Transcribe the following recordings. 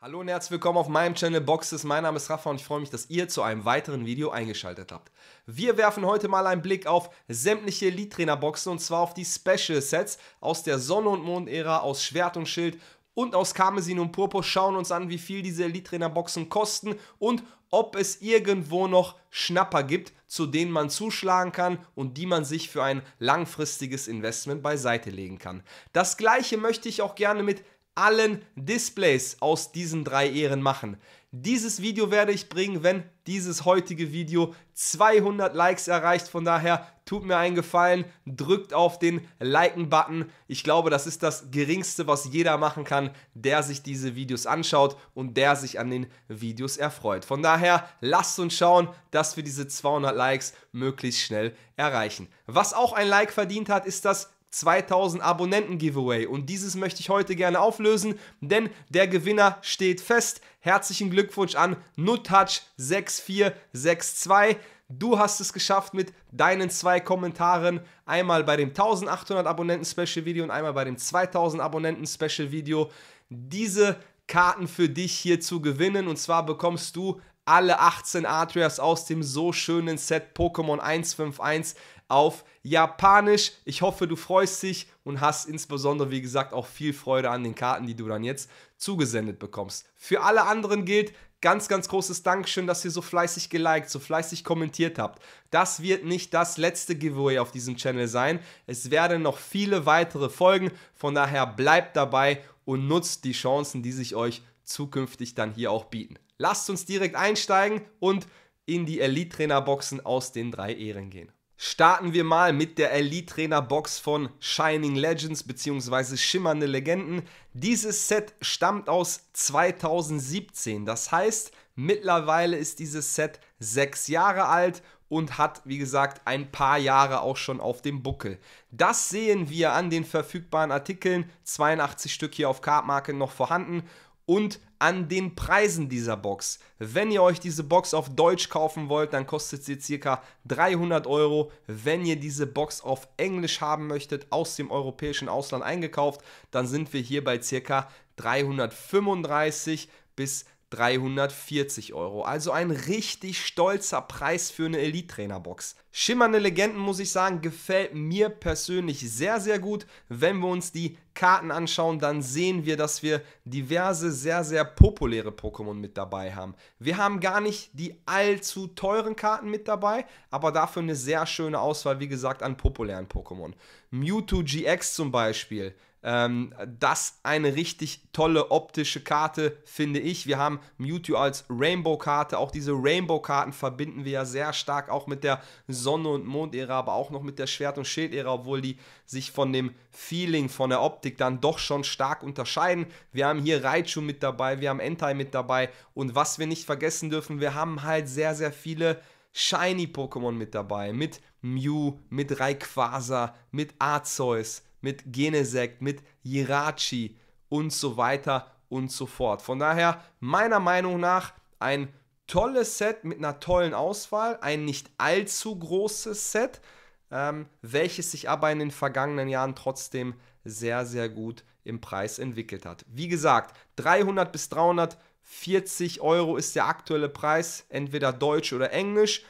Hallo und herzlich willkommen auf meinem Channel Boxes. Mein Name ist Rafa und ich freue mich, dass ihr zu einem weiteren Video eingeschaltet habt. Wir werfen heute mal einen Blick auf sämtliche Elite-Trainer-Boxen und zwar auf die Special-Sets aus der Sonne- und Mond-Ära, aus Schwert und Schild und aus Karmesin und Purpur. Schauen uns an, wie viel diese Elite-Trainer-Boxen kosten und ob es irgendwo noch Schnapper gibt, zu denen man zuschlagen kann und die man sich für ein langfristiges Investment beiseite legen kann. Das gleiche möchte ich auch gerne mit allen Displays aus diesen drei Ehren machen. Dieses Video werde ich bringen, wenn dieses heutige Video 200 Likes erreicht. Von daher tut mir einen Gefallen, drückt auf den Liken-Button. Ich glaube, das ist das Geringste, was jeder machen kann, der sich diese Videos anschaut und der sich an den Videos erfreut. Von daher lasst uns schauen, dass wir diese 200 Likes möglichst schnell erreichen. Was auch ein Like verdient hat, ist das 2000 Abonnenten Giveaway und dieses möchte ich heute gerne auflösen, denn der Gewinner steht fest. Herzlichen Glückwunsch an Nutouch6462. Du hast es geschafft mit deinen zwei Kommentaren. Einmal bei dem 1800 Abonnenten Special Video und einmal bei dem 2000 Abonnenten Special Video. Diese Karten für dich hier zu gewinnen und zwar bekommst du alle 18 Atrias aus dem so schönen Set Pokémon 151 auf Japanisch. Ich hoffe, du freust dich und hast insbesondere, wie gesagt, auch viel Freude an den Karten, die du dann jetzt zugesendet bekommst. Für alle anderen gilt, ganz, ganz großes Dankeschön, dass ihr so fleißig geliked, so fleißig kommentiert habt. Das wird nicht das letzte Giveaway auf diesem Channel sein. Es werden noch viele weitere folgen. Von daher bleibt dabei und nutzt die Chancen, die sich euch zukünftig dann hier auch bieten. Lasst uns direkt einsteigen und in die Elite-Trainer-Boxen aus den drei Ehren gehen. Starten wir mal mit der Elite-Trainer-Box von Shining Legends bzw. Schimmernde Legenden. Dieses Set stammt aus 2017. Das heißt, mittlerweile ist dieses Set sechs Jahre alt und hat, wie gesagt, ein paar Jahre auch schon auf dem Buckel. Das sehen wir an den verfügbaren Artikeln. 82 Stück hier auf Cardmarket noch vorhanden und an den Preisen dieser Box. Wenn ihr euch diese Box auf Deutsch kaufen wollt, dann kostet sie ca. 300 Euro. Wenn ihr diese Box auf Englisch haben möchtet, aus dem europäischen Ausland eingekauft, dann sind wir hier bei ca. 335 bis 340 Euro. Also ein richtig stolzer Preis für eine Elite-Trainer-Box. Schimmernde Legenden, muss ich sagen, gefällt mir persönlich sehr, sehr gut. Wenn wir uns die Karten anschauen, dann sehen wir, dass wir diverse, sehr, sehr populäre Pokémon mit dabei haben. Wir haben gar nicht die allzu teuren Karten mit dabei, aber dafür eine sehr schöne Auswahl, wie gesagt, an populären Pokémon. Mewtwo GX zum Beispiel ähm, das eine richtig tolle optische Karte, finde ich. Wir haben Mewtwo als Rainbow-Karte. Auch diese Rainbow-Karten verbinden wir ja sehr stark auch mit der Sonne- und Mond-Ära, aber auch noch mit der Schwert- und Schild-Ära, obwohl die sich von dem Feeling, von der Optik dann doch schon stark unterscheiden. Wir haben hier Raichu mit dabei, wir haben Entei mit dabei und was wir nicht vergessen dürfen, wir haben halt sehr, sehr viele Shiny-Pokémon mit dabei. Mit Mew, mit Rayquaza, mit Arceus mit Genesect, mit Jirachi und so weiter und so fort. Von daher, meiner Meinung nach, ein tolles Set mit einer tollen Auswahl, ein nicht allzu großes Set, ähm, welches sich aber in den vergangenen Jahren trotzdem sehr, sehr gut im Preis entwickelt hat. Wie gesagt, 300 bis 340 Euro ist der aktuelle Preis, entweder Deutsch oder Englisch.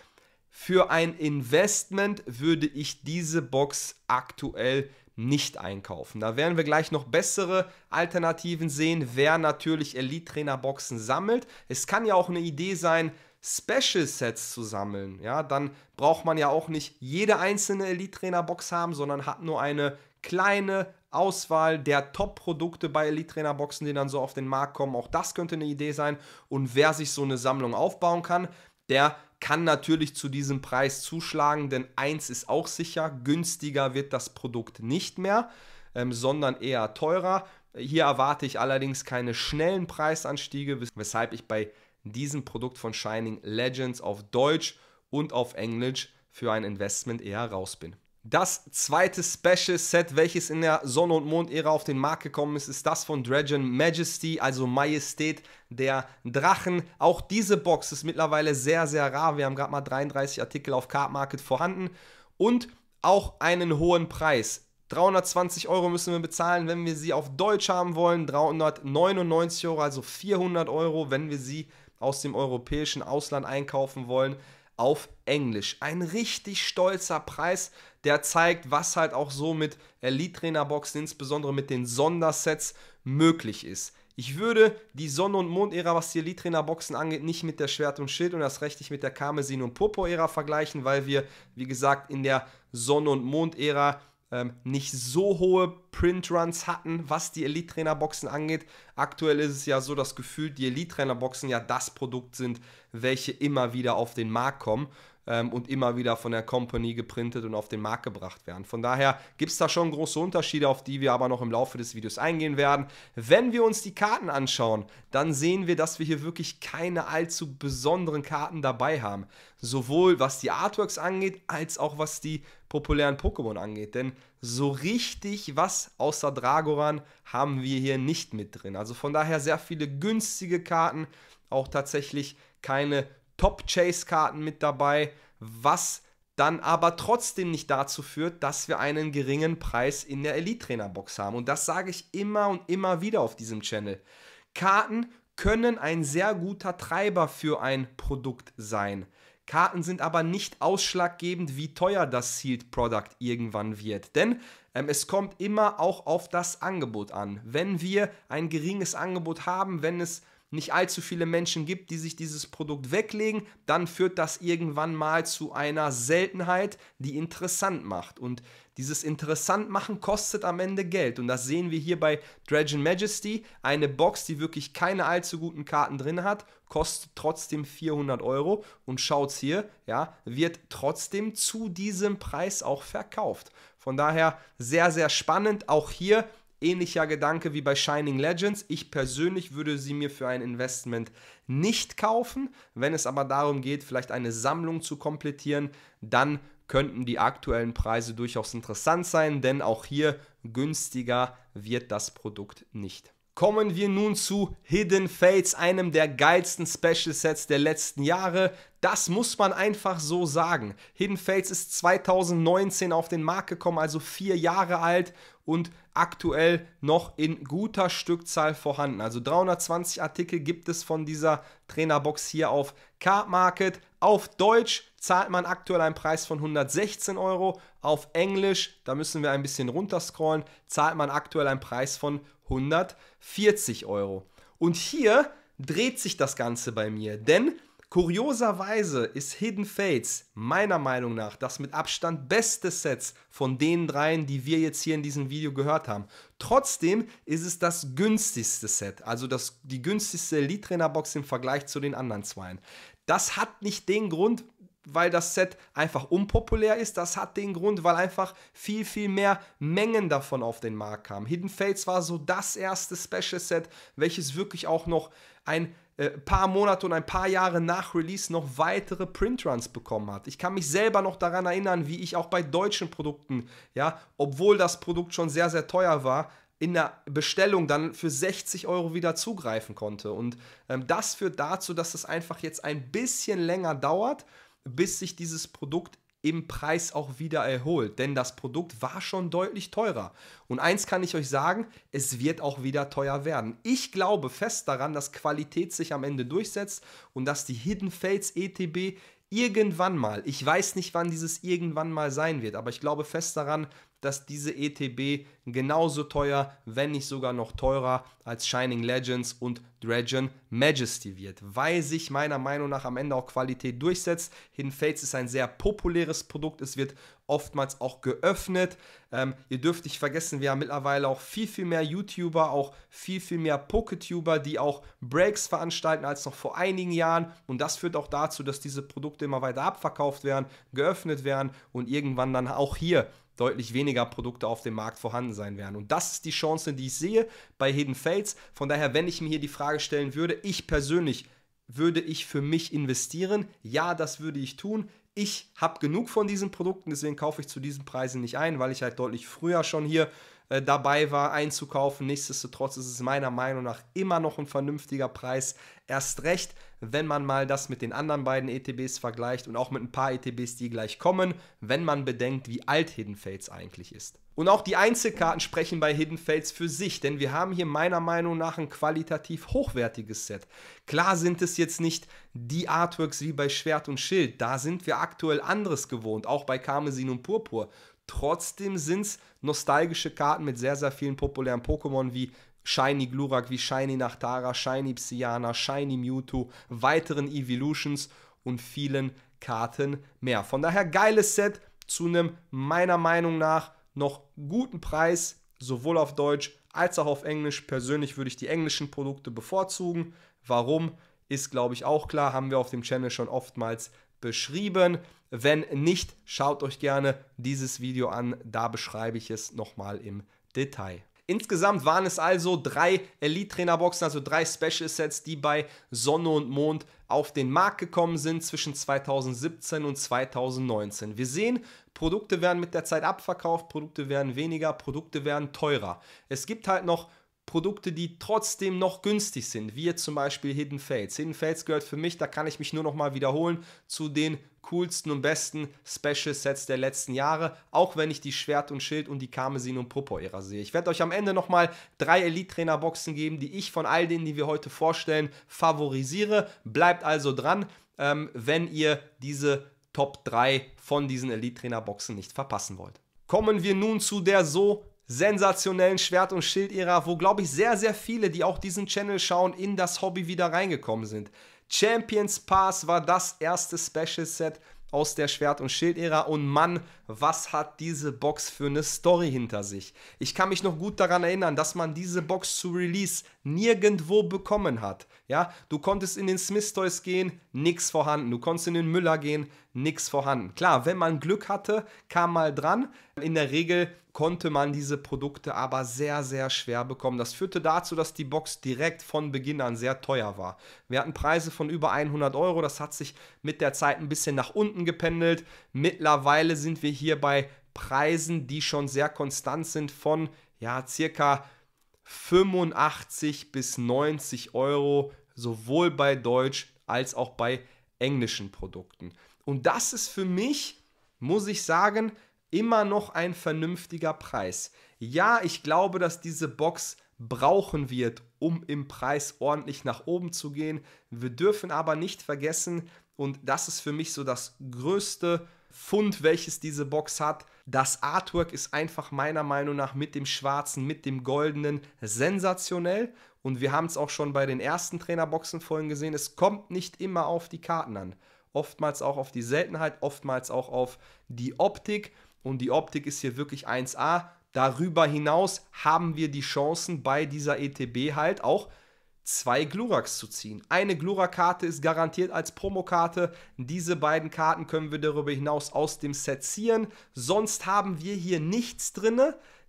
Für ein Investment würde ich diese Box aktuell nicht einkaufen. Da werden wir gleich noch bessere Alternativen sehen, wer natürlich Elite-Trainer-Boxen sammelt. Es kann ja auch eine Idee sein, Special Sets zu sammeln. Ja, dann braucht man ja auch nicht jede einzelne Elite-Trainer-Box haben, sondern hat nur eine kleine Auswahl der Top-Produkte bei Elite-Trainer-Boxen, die dann so auf den Markt kommen. Auch das könnte eine Idee sein. Und wer sich so eine Sammlung aufbauen kann, der kann natürlich zu diesem Preis zuschlagen, denn eins ist auch sicher, günstiger wird das Produkt nicht mehr, ähm, sondern eher teurer. Hier erwarte ich allerdings keine schnellen Preisanstiege, weshalb ich bei diesem Produkt von Shining Legends auf Deutsch und auf Englisch für ein Investment eher raus bin. Das zweite Special Set, welches in der Sonne- und Mond-Ära auf den Markt gekommen ist, ist das von Dragon Majesty, also Majestät der Drachen. Auch diese Box ist mittlerweile sehr, sehr rar. Wir haben gerade mal 33 Artikel auf Card Market vorhanden und auch einen hohen Preis. 320 Euro müssen wir bezahlen, wenn wir sie auf Deutsch haben wollen. 399 Euro, also 400 Euro, wenn wir sie aus dem europäischen Ausland einkaufen wollen, auf Englisch. Ein richtig stolzer Preis, der zeigt, was halt auch so mit Elite-Trainer-Boxen, insbesondere mit den Sondersets, möglich ist. Ich würde die Sonne- und Mond-Ära, was die Elite-Trainer-Boxen angeht, nicht mit der Schwert- und Schild und das recht nicht mit der Karmesin- und Purpur-Ära vergleichen, weil wir, wie gesagt, in der Sonne- und Mond-Ära ähm, nicht so hohe Print-Runs hatten, was die Elite-Trainer-Boxen angeht. Aktuell ist es ja so, dass gefühlt die Elite-Trainer-Boxen ja das Produkt sind, welche immer wieder auf den Markt kommen ähm, und immer wieder von der Company geprintet und auf den Markt gebracht werden. Von daher gibt es da schon große Unterschiede, auf die wir aber noch im Laufe des Videos eingehen werden. Wenn wir uns die Karten anschauen, dann sehen wir, dass wir hier wirklich keine allzu besonderen Karten dabei haben. Sowohl was die Artworks angeht, als auch was die populären Pokémon angeht. Denn so richtig was außer Dragoran haben wir hier nicht mit drin. Also von daher sehr viele günstige Karten, auch tatsächlich keine Top-Chase-Karten mit dabei, was dann aber trotzdem nicht dazu führt, dass wir einen geringen Preis in der Elite-Trainer-Box haben. Und das sage ich immer und immer wieder auf diesem Channel. Karten können ein sehr guter Treiber für ein Produkt sein. Karten sind aber nicht ausschlaggebend, wie teuer das Sealed Product irgendwann wird. Denn ähm, es kommt immer auch auf das Angebot an. Wenn wir ein geringes Angebot haben, wenn es nicht allzu viele Menschen gibt, die sich dieses Produkt weglegen, dann führt das irgendwann mal zu einer Seltenheit, die interessant macht. Und dieses interessant machen kostet am Ende Geld. Und das sehen wir hier bei Dragon Majesty. Eine Box, die wirklich keine allzu guten Karten drin hat, kostet trotzdem 400 Euro. Und schaut's hier, ja, wird trotzdem zu diesem Preis auch verkauft. Von daher sehr, sehr spannend. Auch hier Ähnlicher Gedanke wie bei Shining Legends. Ich persönlich würde sie mir für ein Investment nicht kaufen. Wenn es aber darum geht, vielleicht eine Sammlung zu komplettieren, dann könnten die aktuellen Preise durchaus interessant sein, denn auch hier günstiger wird das Produkt nicht. Kommen wir nun zu Hidden Fates, einem der geilsten Special Sets der letzten Jahre. Das muss man einfach so sagen. Hidden Fates ist 2019 auf den Markt gekommen, also vier Jahre alt und aktuell noch in guter Stückzahl vorhanden. Also 320 Artikel gibt es von dieser Trainerbox hier auf Card Market. Auf Deutsch zahlt man aktuell einen Preis von 116 Euro. Auf Englisch, da müssen wir ein bisschen runterscrollen, zahlt man aktuell einen Preis von 140 Euro. Und hier dreht sich das Ganze bei mir, denn Kurioserweise ist Hidden Fates meiner Meinung nach das mit Abstand beste Set von den dreien, die wir jetzt hier in diesem Video gehört haben. Trotzdem ist es das günstigste Set, also das, die günstigste Elite-Trainer-Box im Vergleich zu den anderen zweien. Das hat nicht den Grund, weil das Set einfach unpopulär ist. Das hat den Grund, weil einfach viel, viel mehr Mengen davon auf den Markt kamen. Hidden Fates war so das erste Special Set, welches wirklich auch noch ein äh, paar Monate und ein paar Jahre nach Release noch weitere Printruns bekommen hat. Ich kann mich selber noch daran erinnern, wie ich auch bei deutschen Produkten, ja, obwohl das Produkt schon sehr, sehr teuer war, in der Bestellung dann für 60 Euro wieder zugreifen konnte. Und ähm, das führt dazu, dass es einfach jetzt ein bisschen länger dauert, bis sich dieses Produkt im Preis auch wieder erholt. Denn das Produkt war schon deutlich teurer. Und eins kann ich euch sagen, es wird auch wieder teuer werden. Ich glaube fest daran, dass Qualität sich am Ende durchsetzt und dass die Hidden Fates ETB irgendwann mal, ich weiß nicht, wann dieses irgendwann mal sein wird, aber ich glaube fest daran, dass diese ETB genauso teuer, wenn nicht sogar noch teurer als Shining Legends und Dragon Majesty wird, weil sich meiner Meinung nach am Ende auch Qualität durchsetzt. Hidden Fates ist ein sehr populäres Produkt, es wird oftmals auch geöffnet. Ähm, ihr dürft nicht vergessen, wir haben mittlerweile auch viel, viel mehr YouTuber, auch viel, viel mehr Poketuber, die auch Breaks veranstalten als noch vor einigen Jahren. Und das führt auch dazu, dass diese Produkte immer weiter abverkauft werden, geöffnet werden und irgendwann dann auch hier deutlich weniger Produkte auf dem Markt vorhanden sein werden. Und das ist die Chance, die ich sehe bei Hidden Fates. Von daher, wenn ich mir hier die Frage stellen würde, ich persönlich, würde ich für mich investieren? Ja, das würde ich tun. Ich habe genug von diesen Produkten, deswegen kaufe ich zu diesen Preisen nicht ein, weil ich halt deutlich früher schon hier äh, dabei war, einzukaufen. Nichtsdestotrotz ist es meiner Meinung nach immer noch ein vernünftiger Preis. Erst recht, wenn man mal das mit den anderen beiden ETBs vergleicht und auch mit ein paar ETBs, die gleich kommen, wenn man bedenkt, wie alt Hidden Fates eigentlich ist. Und auch die Einzelkarten sprechen bei Hidden Fates für sich, denn wir haben hier meiner Meinung nach ein qualitativ hochwertiges Set. Klar sind es jetzt nicht die Artworks wie bei Schwert und Schild, da sind wir aktuell anderes gewohnt, auch bei Karmesin und Purpur. Trotzdem sind es nostalgische Karten mit sehr, sehr vielen populären Pokémon wie Shiny Glurak, wie Shiny Nachtara, Shiny Psyana, Shiny Mewtwo, weiteren Evolutions und vielen Karten mehr. Von daher geiles Set zu einem meiner Meinung nach noch guten Preis, sowohl auf Deutsch als auch auf Englisch. Persönlich würde ich die englischen Produkte bevorzugen. Warum? Ist, glaube ich, auch klar, haben wir auf dem Channel schon oftmals beschrieben. Wenn nicht, schaut euch gerne dieses Video an, da beschreibe ich es nochmal im Detail. Insgesamt waren es also drei Elite-Trainer-Boxen, also drei Special-Sets, die bei Sonne und Mond auf den Markt gekommen sind zwischen 2017 und 2019. Wir sehen, Produkte werden mit der Zeit abverkauft, Produkte werden weniger, Produkte werden teurer. Es gibt halt noch Produkte, die trotzdem noch günstig sind, wie zum Beispiel Hidden Fates. Hidden Fates gehört für mich, da kann ich mich nur noch mal wiederholen, zu den coolsten und besten Special Sets der letzten Jahre, auch wenn ich die Schwert und Schild und die Karmesin und Popo-Ära sehe. Ich werde euch am Ende nochmal drei Elite-Trainer-Boxen geben, die ich von all denen, die wir heute vorstellen, favorisiere. Bleibt also dran, ähm, wenn ihr diese Top 3 von diesen Elite-Trainer-Boxen nicht verpassen wollt. Kommen wir nun zu der so sensationellen Schwert- und Schild-Ära, wo, glaube ich, sehr, sehr viele, die auch diesen Channel schauen, in das Hobby wieder reingekommen sind. Champions Pass war das erste Special Set aus der Schwert- und Schild-Ära und Mann, was hat diese Box für eine Story hinter sich. Ich kann mich noch gut daran erinnern, dass man diese Box zu Release nirgendwo bekommen hat. Ja, du konntest in den Smith Toys gehen, nichts vorhanden. Du konntest in den Müller gehen, nichts vorhanden. Klar, wenn man Glück hatte, kam mal dran. In der Regel konnte man diese Produkte aber sehr, sehr schwer bekommen. Das führte dazu, dass die Box direkt von Beginn an sehr teuer war. Wir hatten Preise von über 100 Euro. Das hat sich mit der Zeit ein bisschen nach unten gependelt. Mittlerweile sind wir hier bei Preisen, die schon sehr konstant sind von ja, circa 85 bis 90 Euro, sowohl bei Deutsch als auch bei englischen Produkten. Und das ist für mich, muss ich sagen, immer noch ein vernünftiger Preis. Ja, ich glaube, dass diese Box brauchen wird, um im Preis ordentlich nach oben zu gehen. Wir dürfen aber nicht vergessen, und das ist für mich so das größte Fund, welches diese Box hat. Das Artwork ist einfach meiner Meinung nach mit dem schwarzen, mit dem goldenen sensationell. Und wir haben es auch schon bei den ersten Trainerboxen vorhin gesehen. Es kommt nicht immer auf die Karten an. Oftmals auch auf die Seltenheit, oftmals auch auf die Optik. Und die Optik ist hier wirklich 1A. Darüber hinaus haben wir die Chancen bei dieser ETB halt auch zwei Gluraks zu ziehen. Eine Glurak-Karte ist garantiert als Promokarte. Diese beiden Karten können wir darüber hinaus aus dem Set ziehen. Sonst haben wir hier nichts drin.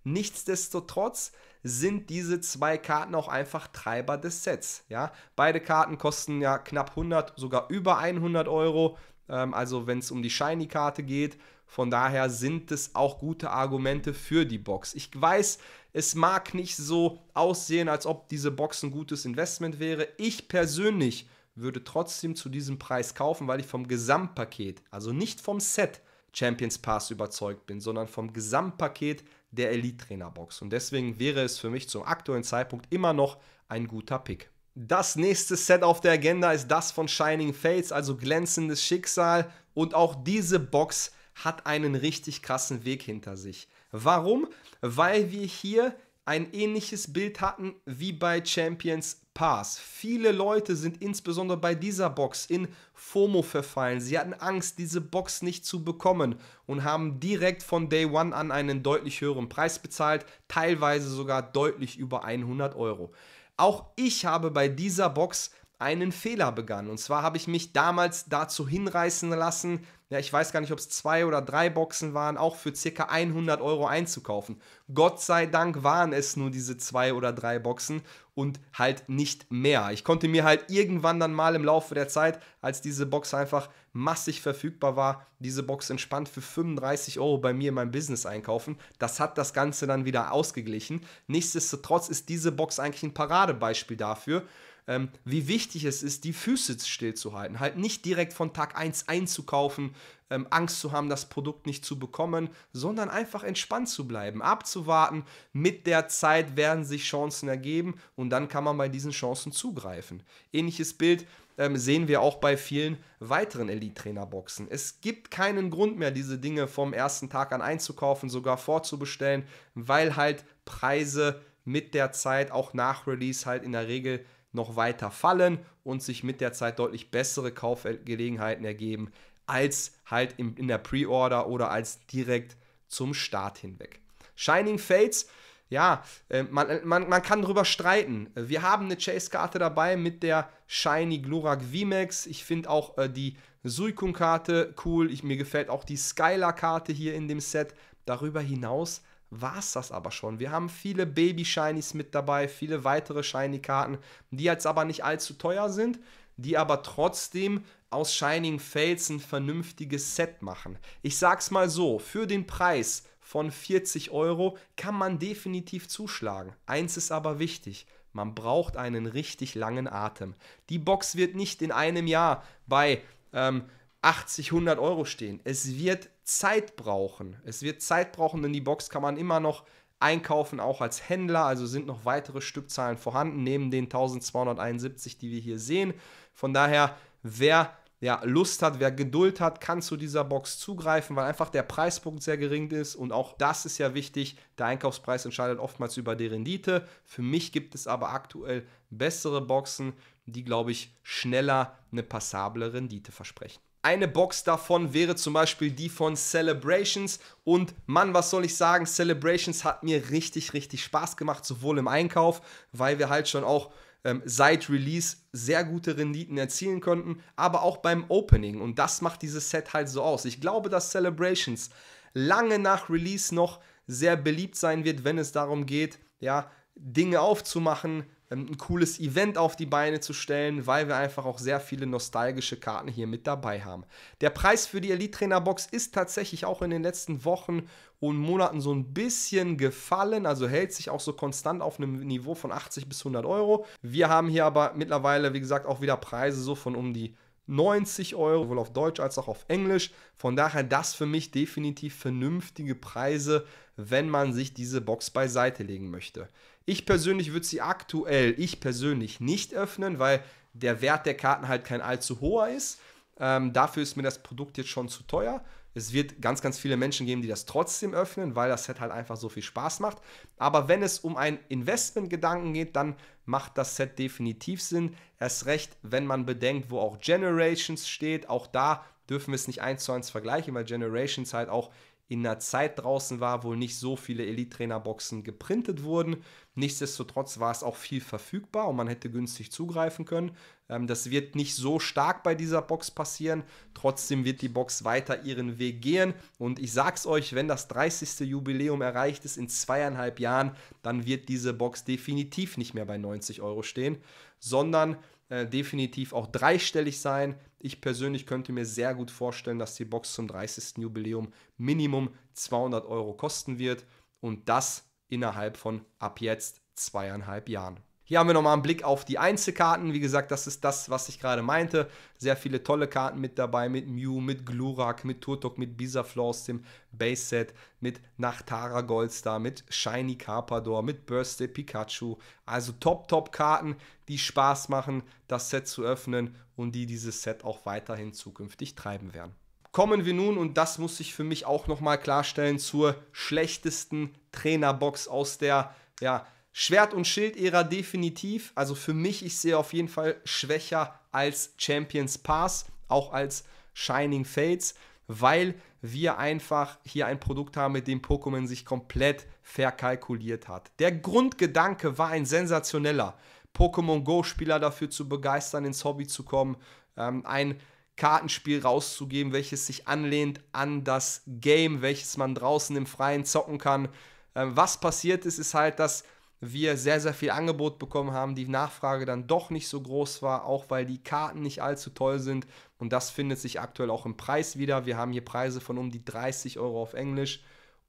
Nichtsdestotrotz sind diese zwei Karten auch einfach Treiber des Sets. Ja? Beide Karten kosten ja knapp 100, sogar über 100 Euro. Ähm, also wenn es um die Shiny-Karte geht. Von daher sind es auch gute Argumente für die Box. Ich weiß, es mag nicht so aussehen, als ob diese Box ein gutes Investment wäre. Ich persönlich würde trotzdem zu diesem Preis kaufen, weil ich vom Gesamtpaket, also nicht vom Set Champions Pass überzeugt bin, sondern vom Gesamtpaket der Elite Trainer Box. Und deswegen wäre es für mich zum aktuellen Zeitpunkt immer noch ein guter Pick. Das nächste Set auf der Agenda ist das von Shining Fates, also glänzendes Schicksal. Und auch diese Box hat einen richtig krassen Weg hinter sich. Warum? Weil wir hier ein ähnliches Bild hatten wie bei Champions Pass. Viele Leute sind insbesondere bei dieser Box in FOMO verfallen. Sie hatten Angst, diese Box nicht zu bekommen und haben direkt von Day One an einen deutlich höheren Preis bezahlt, teilweise sogar deutlich über 100 Euro. Auch ich habe bei dieser Box einen Fehler begangen. Und zwar habe ich mich damals dazu hinreißen lassen, ja, ich weiß gar nicht, ob es zwei oder drei Boxen waren, auch für circa 100 Euro einzukaufen. Gott sei Dank waren es nur diese zwei oder drei Boxen und halt nicht mehr. Ich konnte mir halt irgendwann dann mal im Laufe der Zeit, als diese Box einfach massig verfügbar war, diese Box entspannt für 35 Euro bei mir in meinem Business einkaufen. Das hat das Ganze dann wieder ausgeglichen. Nichtsdestotrotz ist diese Box eigentlich ein Paradebeispiel dafür, ähm, wie wichtig es ist, die Füße stillzuhalten. Halt nicht direkt von Tag 1 einzukaufen, ähm, Angst zu haben, das Produkt nicht zu bekommen, sondern einfach entspannt zu bleiben, abzuwarten. Mit der Zeit werden sich Chancen ergeben und dann kann man bei diesen Chancen zugreifen. Ähnliches Bild ähm, sehen wir auch bei vielen weiteren Elite-Trainer-Boxen. Es gibt keinen Grund mehr, diese Dinge vom ersten Tag an einzukaufen, sogar vorzubestellen, weil halt Preise mit der Zeit auch nach Release halt in der Regel noch weiter fallen und sich mit der Zeit deutlich bessere Kaufgelegenheiten ergeben, als halt in, der Pre-Order oder als direkt zum Start hinweg. Shining Fates, ja, äh, man, man, man kann drüber streiten. Wir haben eine Chase-Karte dabei mit der Shiny Glurak VMAX. Ich finde auch äh, die Suikun-Karte cool. Ich, mir gefällt auch die Skylar-Karte hier in dem Set. Darüber hinaus war es das aber schon. Wir haben viele Baby-Shinies mit dabei, viele weitere Shiny-Karten, die jetzt aber nicht allzu teuer sind, die aber trotzdem aus Shining Fates ein vernünftiges Set machen. Ich sag's mal so, für den Preis von 40 Euro kann man definitiv zuschlagen. Eins ist aber wichtig. Man braucht einen richtig langen Atem. Die Box wird nicht in einem Jahr bei ähm, 80, 100 Euro stehen. Es wird Zeit brauchen. Es wird Zeit brauchen, denn die Box kann man immer noch einkaufen, auch als Händler. Also sind noch weitere Stückzahlen vorhanden, neben den 1271, die wir hier sehen. Von daher, wer ja, Lust hat, wer Geduld hat, kann zu dieser Box zugreifen, weil einfach der Preispunkt sehr gering ist und auch das ist ja wichtig. Der Einkaufspreis entscheidet oftmals über die Rendite. Für mich gibt es aber aktuell bessere Boxen, die, glaube ich, schneller eine passable Rendite versprechen. Eine Box davon wäre zum Beispiel die von Celebrations. Und Mann, was soll ich sagen? Celebrations hat mir richtig, richtig Spaß gemacht, sowohl im Einkauf, weil wir halt schon auch ähm, seit Release sehr gute Renditen erzielen konnten, aber auch beim Opening. Und das macht dieses Set halt so aus. Ich glaube, dass Celebrations lange nach Release noch sehr beliebt sein wird, wenn es darum geht, ja, Dinge aufzumachen, ein cooles Event auf die Beine zu stellen, weil wir einfach auch sehr viele nostalgische Karten hier mit dabei haben. Der Preis für die Elite Trainer Box ist tatsächlich auch in den letzten Wochen und Monaten so ein bisschen gefallen, also hält sich auch so konstant auf einem Niveau von 80 bis 100 Euro. Wir haben hier aber mittlerweile, wie gesagt, auch wieder Preise so von um die 90 Euro, sowohl auf Deutsch als auch auf Englisch. Von daher das für mich definitiv vernünftige Preise, wenn man sich diese Box beiseite legen möchte. Ich persönlich würde sie aktuell, ich persönlich nicht öffnen, weil der Wert der Karten halt kein allzu hoher ist. Ähm, dafür ist mir das Produkt jetzt schon zu teuer. Es wird ganz, ganz viele Menschen geben, die das trotzdem öffnen, weil das Set halt einfach so viel Spaß macht. Aber wenn es um einen Investmentgedanken geht, dann macht das Set definitiv Sinn. Erst recht, wenn man bedenkt, wo auch Generations steht. Auch da dürfen wir es nicht eins zu eins vergleichen, weil Generations halt auch in einer Zeit draußen war, wo nicht so viele Elite-Trainer-Boxen geprintet wurden. Nichtsdestotrotz war es auch viel verfügbar und man hätte günstig zugreifen können. Ähm, das wird nicht so stark bei dieser Box passieren. Trotzdem wird die Box weiter ihren Weg gehen. Und ich sag's euch, wenn das 30. Jubiläum erreicht ist in zweieinhalb Jahren, dann wird diese Box definitiv nicht mehr bei 90 Euro stehen, sondern äh, definitiv auch dreistellig sein. Ich persönlich könnte mir sehr gut vorstellen, dass die Box zum 30. Jubiläum Minimum 200 Euro kosten wird und das innerhalb von ab jetzt zweieinhalb Jahren. Hier haben wir nochmal einen Blick auf die Einzelkarten. Wie gesagt, das ist das, was ich gerade meinte. Sehr viele tolle Karten mit dabei, mit Mew, mit Glurak, mit Turtok, mit Bisaflor aus dem Base-Set, mit Nachtara Goldstar, mit Shiny Carpador, mit Birthday Pikachu. Also Top-Top-Karten, die Spaß machen, das Set zu öffnen und die dieses Set auch weiterhin zukünftig treiben werden. Kommen wir nun, und das muss ich für mich auch nochmal klarstellen, zur schlechtesten Trainerbox aus der ja, Schwert- und Schild-Ära definitiv. Also für mich, ich sehe auf jeden Fall schwächer als Champions Pass, auch als Shining Fates, weil wir einfach hier ein Produkt haben, mit dem Pokémon sich komplett verkalkuliert hat. Der Grundgedanke war ein sensationeller. Pokémon Go-Spieler dafür zu begeistern, ins Hobby zu kommen, ähm, ein Kartenspiel rauszugeben, welches sich anlehnt an das Game, welches man draußen im Freien zocken kann. Ähm, was passiert ist, ist halt, dass wir sehr, sehr viel Angebot bekommen haben, die Nachfrage dann doch nicht so groß war, auch weil die Karten nicht allzu toll sind. Und das findet sich aktuell auch im Preis wieder. Wir haben hier Preise von um die 30 Euro auf Englisch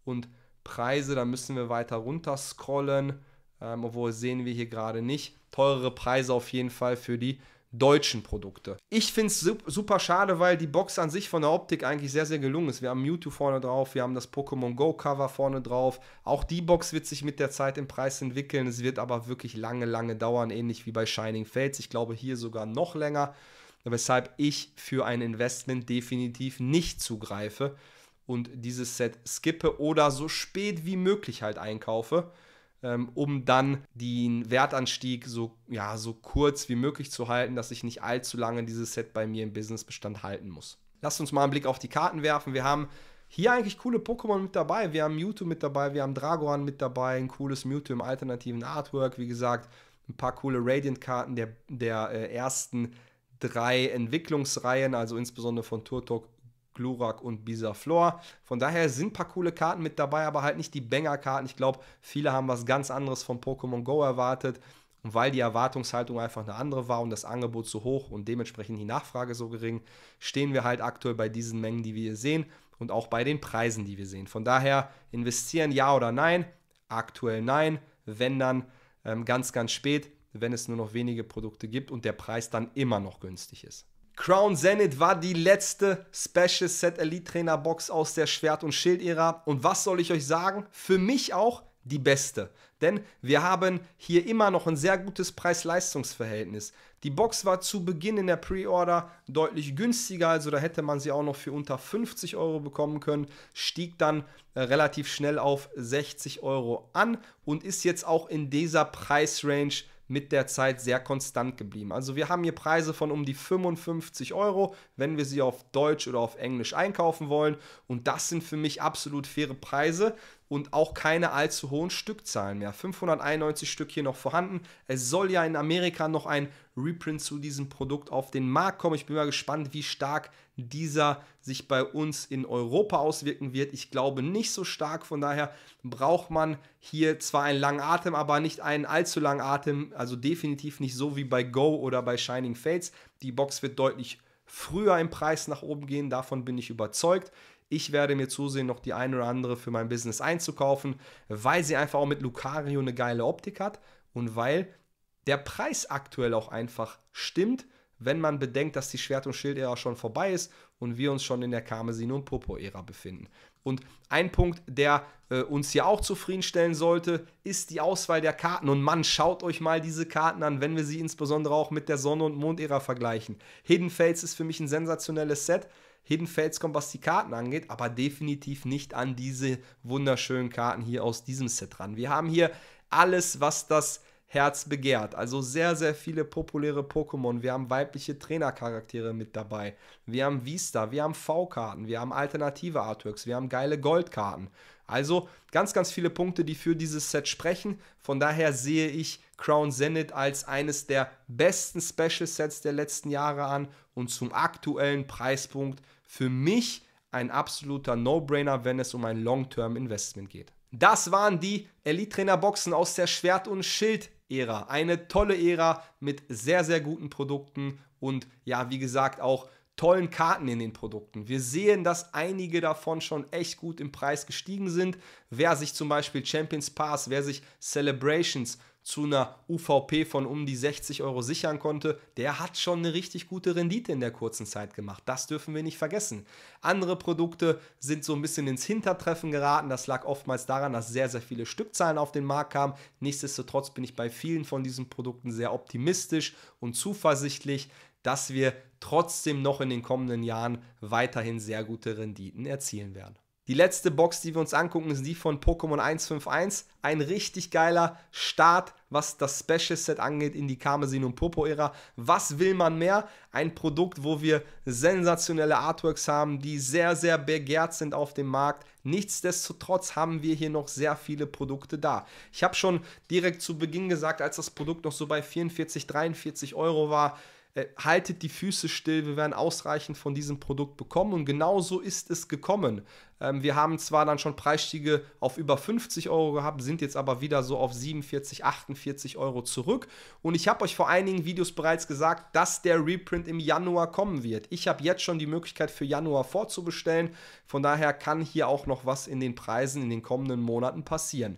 und Preise, da müssen wir weiter runter scrollen, ähm, obwohl sehen wir hier gerade nicht. Teurere Preise auf jeden Fall für die deutschen Produkte. Ich finde es super schade, weil die Box an sich von der Optik eigentlich sehr, sehr gelungen ist. Wir haben Mewtwo vorne drauf, wir haben das Pokémon Go Cover vorne drauf. Auch die Box wird sich mit der Zeit im Preis entwickeln. Es wird aber wirklich lange, lange dauern, ähnlich wie bei Shining Fates. Ich glaube hier sogar noch länger, weshalb ich für ein Investment definitiv nicht zugreife und dieses Set skippe oder so spät wie möglich halt einkaufe um dann den Wertanstieg so, ja, so kurz wie möglich zu halten, dass ich nicht allzu lange dieses Set bei mir im Businessbestand halten muss. Lasst uns mal einen Blick auf die Karten werfen. Wir haben hier eigentlich coole Pokémon mit dabei. Wir haben Mewtwo mit dabei, wir haben Dragoan mit dabei, ein cooles Mewtwo im alternativen Artwork. Wie gesagt, ein paar coole Radiant-Karten der, der äh, ersten drei Entwicklungsreihen, also insbesondere von Turtok, Glurak und Bisaflor. Von daher sind ein paar coole Karten mit dabei, aber halt nicht die Banger-Karten. Ich glaube, viele haben was ganz anderes von Pokémon Go erwartet. Und weil die Erwartungshaltung einfach eine andere war und das Angebot so hoch und dementsprechend die Nachfrage so gering, stehen wir halt aktuell bei diesen Mengen, die wir hier sehen und auch bei den Preisen, die wir sehen. Von daher investieren ja oder nein? Aktuell nein. Wenn dann ähm, ganz, ganz spät, wenn es nur noch wenige Produkte gibt und der Preis dann immer noch günstig ist. Crown Zenith war die letzte Special Set Elite Trainer Box aus der Schwert- und Schild-Ära. Und was soll ich euch sagen? Für mich auch die beste. Denn wir haben hier immer noch ein sehr gutes Preis-Leistungs-Verhältnis. Die Box war zu Beginn in der Pre-Order deutlich günstiger, also da hätte man sie auch noch für unter 50 Euro bekommen können, stieg dann äh, relativ schnell auf 60 Euro an und ist jetzt auch in dieser Preisrange mit der Zeit sehr konstant geblieben. Also wir haben hier Preise von um die 55 Euro, wenn wir sie auf Deutsch oder auf Englisch einkaufen wollen. Und das sind für mich absolut faire Preise und auch keine allzu hohen Stückzahlen mehr. 591 Stück hier noch vorhanden. Es soll ja in Amerika noch ein Reprint zu diesem Produkt auf den Markt kommen. Ich bin mal gespannt, wie stark dieser sich bei uns in Europa auswirken wird. Ich glaube nicht so stark, von daher braucht man hier zwar einen langen Atem, aber nicht einen allzu langen Atem, also definitiv nicht so wie bei Go oder bei Shining Fates. Die Box wird deutlich früher im Preis nach oben gehen, davon bin ich überzeugt. Ich werde mir zusehen, noch die eine oder andere für mein Business einzukaufen, weil sie einfach auch mit Lucario eine geile Optik hat und weil der Preis aktuell auch einfach stimmt, wenn man bedenkt, dass die Schwert- und Schild-Ära schon vorbei ist und wir uns schon in der Karmesin- und Popo-Ära befinden. Und ein Punkt, der äh, uns hier auch zufriedenstellen sollte, ist die Auswahl der Karten. Und Mann, schaut euch mal diese Karten an, wenn wir sie insbesondere auch mit der Sonne- und Mond-Ära vergleichen. Hidden Fates ist für mich ein sensationelles Set. Hidden Fates kommt, was die Karten angeht, aber definitiv nicht an diese wunderschönen Karten hier aus diesem Set ran. Wir haben hier alles, was das Herz begehrt. Also sehr, sehr viele populäre Pokémon. Wir haben weibliche Trainercharaktere mit dabei. Wir haben Vista, wir haben V-Karten, wir haben alternative Artworks, wir haben geile Goldkarten. Also ganz, ganz viele Punkte, die für dieses Set sprechen. Von daher sehe ich Crown Zenith als eines der besten Special Sets der letzten Jahre an und zum aktuellen Preispunkt für mich ein absoluter No-Brainer, wenn es um ein Long-Term-Investment geht. Das waren die Elite-Trainer-Boxen aus der Schwert- und Schild-Ära. Eine tolle Ära mit sehr, sehr guten Produkten und ja, wie gesagt, auch tollen Karten in den Produkten. Wir sehen, dass einige davon schon echt gut im Preis gestiegen sind. Wer sich zum Beispiel Champions Pass, wer sich Celebrations zu einer UVP von um die 60 Euro sichern konnte, der hat schon eine richtig gute Rendite in der kurzen Zeit gemacht. Das dürfen wir nicht vergessen. Andere Produkte sind so ein bisschen ins Hintertreffen geraten. Das lag oftmals daran, dass sehr, sehr viele Stückzahlen auf den Markt kamen. Nichtsdestotrotz bin ich bei vielen von diesen Produkten sehr optimistisch und zuversichtlich, dass wir trotzdem noch in den kommenden Jahren weiterhin sehr gute Renditen erzielen werden. Die letzte Box, die wir uns angucken, ist die von Pokémon 151. Ein richtig geiler Start, was das Special Set angeht in die Karmesin und Popo-Ära. Was will man mehr? Ein Produkt, wo wir sensationelle Artworks haben, die sehr, sehr begehrt sind auf dem Markt. Nichtsdestotrotz haben wir hier noch sehr viele Produkte da. Ich habe schon direkt zu Beginn gesagt, als das Produkt noch so bei 44, 43 Euro war, äh, haltet die Füße still, wir werden ausreichend von diesem Produkt bekommen und genau so ist es gekommen. Ähm, wir haben zwar dann schon Preisstiege auf über 50 Euro gehabt, sind jetzt aber wieder so auf 47, 48 Euro zurück und ich habe euch vor einigen Videos bereits gesagt, dass der Reprint im Januar kommen wird. Ich habe jetzt schon die Möglichkeit für Januar vorzubestellen, von daher kann hier auch noch was in den Preisen in den kommenden Monaten passieren.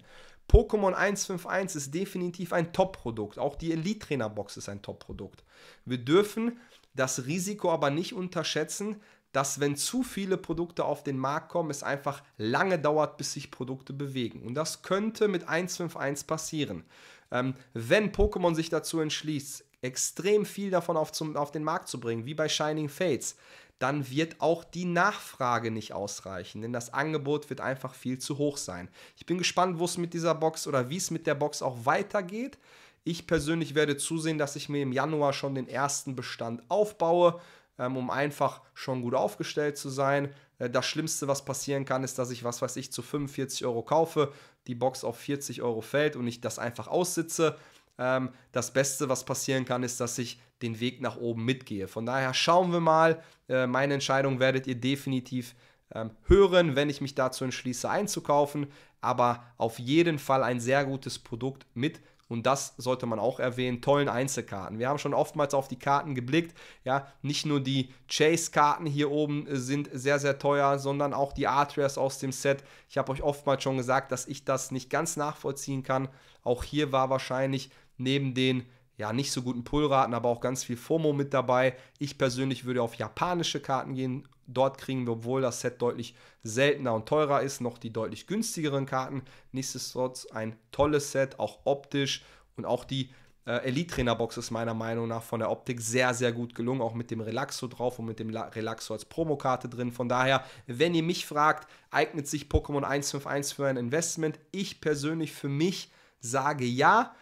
Pokémon 151 ist definitiv ein Top-Produkt. Auch die Elite Trainer Box ist ein Top-Produkt. Wir dürfen das Risiko aber nicht unterschätzen, dass wenn zu viele Produkte auf den Markt kommen, es einfach lange dauert, bis sich Produkte bewegen. Und das könnte mit 151 passieren. Ähm, wenn Pokémon sich dazu entschließt, extrem viel davon auf, zum, auf den Markt zu bringen, wie bei Shining Fates, dann wird auch die Nachfrage nicht ausreichen, denn das Angebot wird einfach viel zu hoch sein. Ich bin gespannt, wo es mit dieser Box oder wie es mit der Box auch weitergeht. Ich persönlich werde zusehen, dass ich mir im Januar schon den ersten Bestand aufbaue, ähm, um einfach schon gut aufgestellt zu sein. Äh, das Schlimmste, was passieren kann, ist, dass ich, was weiß ich, zu 45 Euro kaufe, die Box auf 40 Euro fällt und ich das einfach aussitze. Ähm, das Beste, was passieren kann, ist, dass ich den Weg nach oben mitgehe. Von daher schauen wir mal. Äh, meine Entscheidung werdet ihr definitiv ähm, hören, wenn ich mich dazu entschließe einzukaufen. Aber auf jeden Fall ein sehr gutes Produkt mit und das sollte man auch erwähnen, tollen Einzelkarten. Wir haben schon oftmals auf die Karten geblickt. Ja, nicht nur die Chase-Karten hier oben sind sehr, sehr teuer, sondern auch die Artrias aus dem Set. Ich habe euch oftmals schon gesagt, dass ich das nicht ganz nachvollziehen kann. Auch hier war wahrscheinlich neben den ja, nicht so guten Pullraten, aber auch ganz viel FOMO mit dabei. Ich persönlich würde auf japanische Karten gehen. Dort kriegen wir, obwohl das Set deutlich seltener und teurer ist, noch die deutlich günstigeren Karten. Nichtsdestotrotz ein tolles Set, auch optisch und auch die äh, Elite Trainer Box ist meiner Meinung nach von der Optik sehr, sehr gut gelungen, auch mit dem Relaxo drauf und mit dem Relaxo als Promokarte drin. Von daher, wenn ihr mich fragt, eignet sich Pokémon 151 für ein Investment? Ich persönlich für mich sage ja.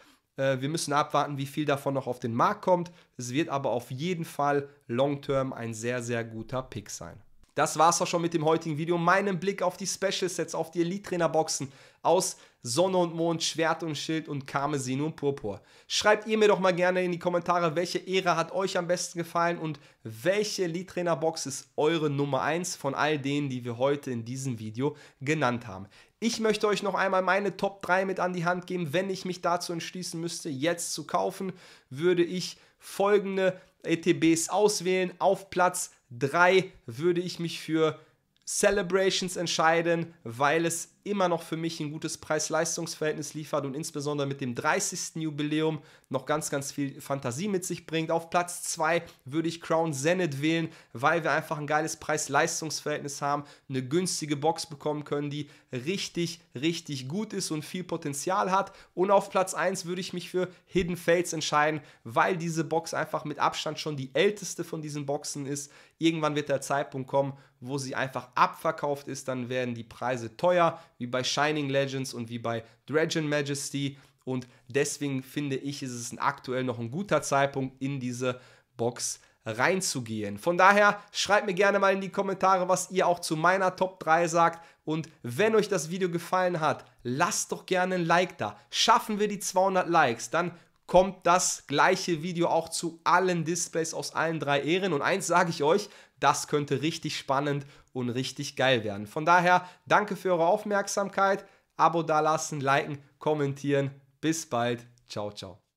Äh, wir müssen abwarten, wie viel davon noch auf den Markt kommt. Es wird aber auf jeden Fall long-term ein sehr, sehr guter Pick sein. Das war's auch schon mit dem heutigen Video. Meinen Blick auf die Special Sets, auf die Elite Trainer Boxen aus Sonne und Mond, Schwert und Schild und Karmesin und Purpur. Schreibt ihr mir doch mal gerne in die Kommentare, welche Ära hat euch am besten gefallen und welche Elite Trainer Box ist eure Nummer 1 von all denen, die wir heute in diesem Video genannt haben. Ich möchte euch noch einmal meine Top 3 mit an die Hand geben. Wenn ich mich dazu entschließen müsste, jetzt zu kaufen, würde ich folgende ETBs auswählen. Auf Platz 3 würde ich mich für Celebrations entscheiden, weil es immer noch für mich ein gutes Preis-Leistungs-Verhältnis liefert und insbesondere mit dem 30. Jubiläum noch ganz, ganz viel Fantasie mit sich bringt. Auf Platz 2 würde ich Crown Zenith wählen, weil wir einfach ein geiles Preis-Leistungs-Verhältnis haben, eine günstige Box bekommen können, die richtig, richtig gut ist und viel Potenzial hat. Und auf Platz 1 würde ich mich für Hidden Fates entscheiden, weil diese Box einfach mit Abstand schon die älteste von diesen Boxen ist. Irgendwann wird der Zeitpunkt kommen, wo sie einfach abverkauft ist, dann werden die Preise teuer wie bei Shining Legends und wie bei Dragon Majesty. Und deswegen finde ich, ist es aktuell noch ein guter Zeitpunkt, in diese Box reinzugehen. Von daher schreibt mir gerne mal in die Kommentare, was ihr auch zu meiner Top 3 sagt. Und wenn euch das Video gefallen hat, lasst doch gerne ein Like da. Schaffen wir die 200 Likes, dann kommt das gleiche Video auch zu allen Displays aus allen drei Ehren. Und eins sage ich euch, das könnte richtig spannend und richtig geil werden. Von daher, danke für eure Aufmerksamkeit. Abo dalassen, liken, kommentieren. Bis bald. Ciao, ciao.